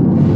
you